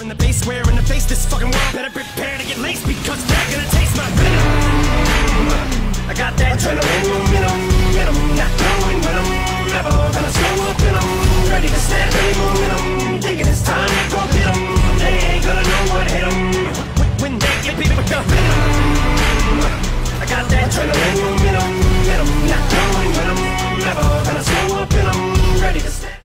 in the base, where in the face this fucking world better prepare to get laced because they're gonna taste my venom. I got that adrenaline momentum, momentum, not knowing when I'm never gonna slow up and I'm ready to snap any momentum. Thinking it's time to go them. They ain't gonna know what them when they get beat with the venom. I got that adrenaline